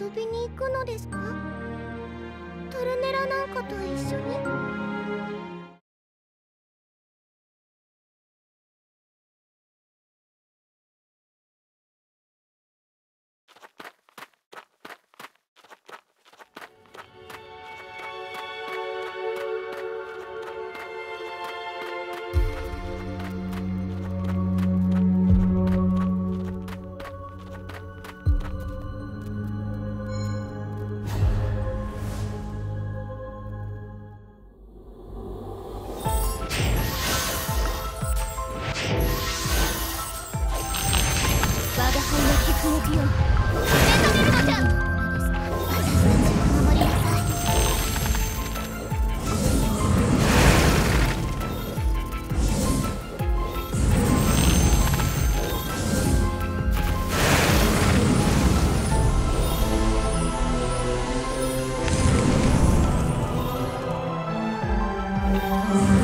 遊びに行くのですか？トルネラなんかと一緒に？Wow.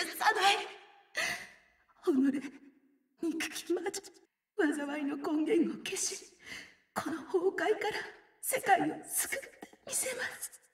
さない。己憎き魔女災いの根源を消しこの崩壊から世界を救ってみせます。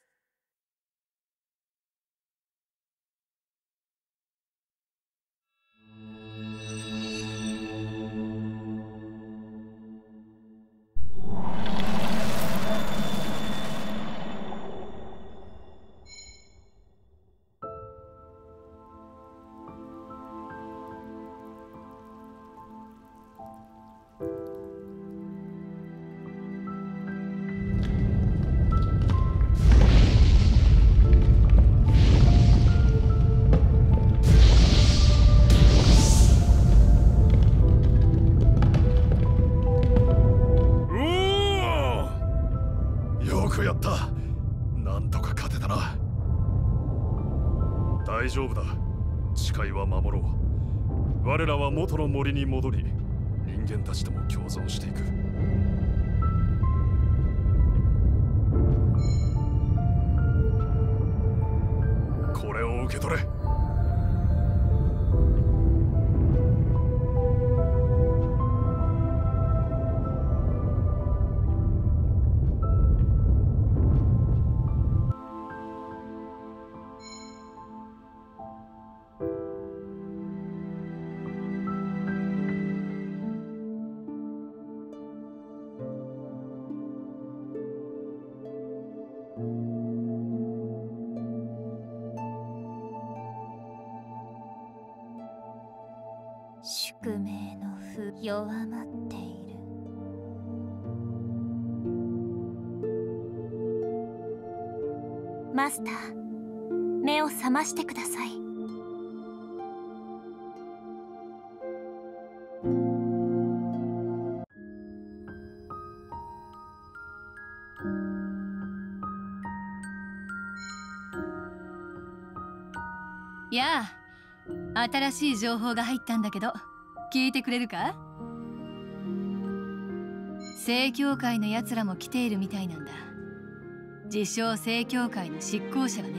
くやった。なんとか勝てたな。大丈夫だ。誓いは守ろう。我らは元の森に戻り人間たちとも共存していく。これを受け取れ。宿命の負弱まっている。マスター目を覚ましてください。やあ新しい情報が入ったんだけど聞いてくれるか？正教会のやつらも来ているみたいなんだ。自称正教会の執行者がね。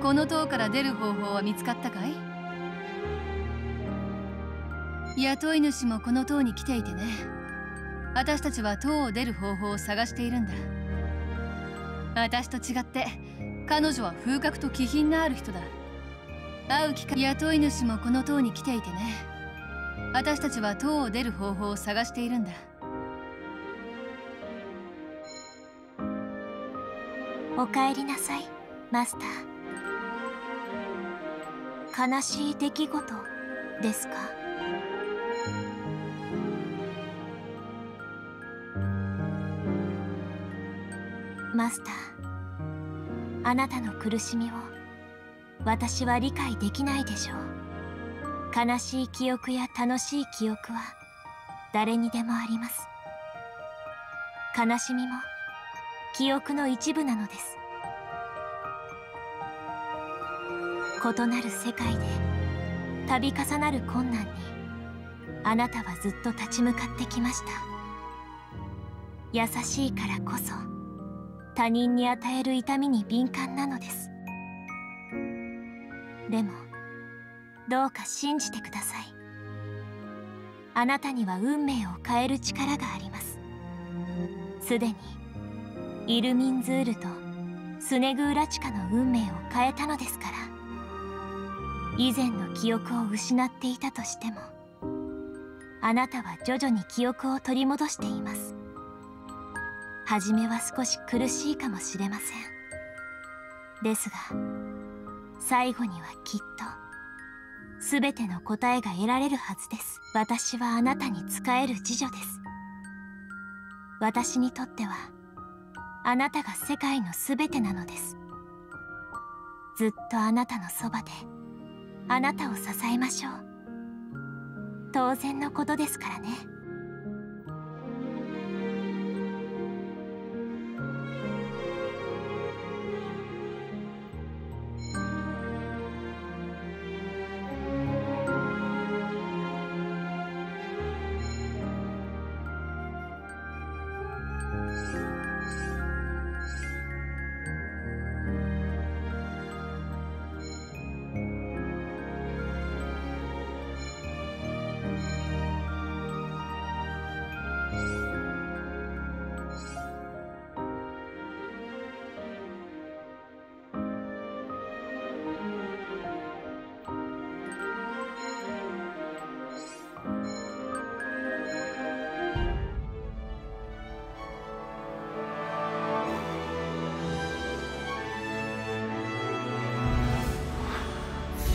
この塔から出る方法は見つかったかい？雇い主もこの塔に来ていてね。私たちは塔を出る方法を探しているんだ。私と違って彼女は風格と気品のある人だ。会う機会雇い主もこの塔に来ていてね。私たちは塔を出る方法を探しているんだ。おかえりなさいマスター。悲しい出来事ですか？マスター。あなたの苦しみを私は理解できないでしょう。悲しい記憶や楽しい記憶は誰にでもあります。悲しみも記憶の一部なのです。異なる世界で度重なる困難にあなたはずっと立ち向かってきました。優しいからこそ他人に与える痛みに敏感なのです。でもどうか信じてください。あなたには運命を変える力があります。すでにイルミンズールとスネグーラチカの運命を変えたのですから。以前の記憶を失っていたとしてもあなたは徐々に記憶を取り戻しています。初めは少し苦しいかもしれません。ですが最後にはきっと全ての答えが得られるはずです。私はあなたに仕える次女です。私にとってはあなたが世界の全てなのです。ずっとあなたのそばであなたを支えましょう。当然のことですからね。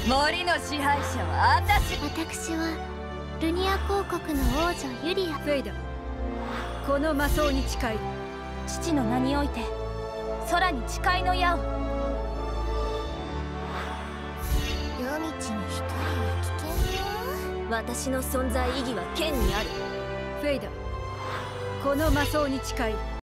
森の支配者は私。私はルニア公国の王女ユリア。フェイダこの魔装に誓い父の名において空に誓いの矢を。夜道に一人は危険よ私の存在意義は剣にある。フェイダこの魔装に誓い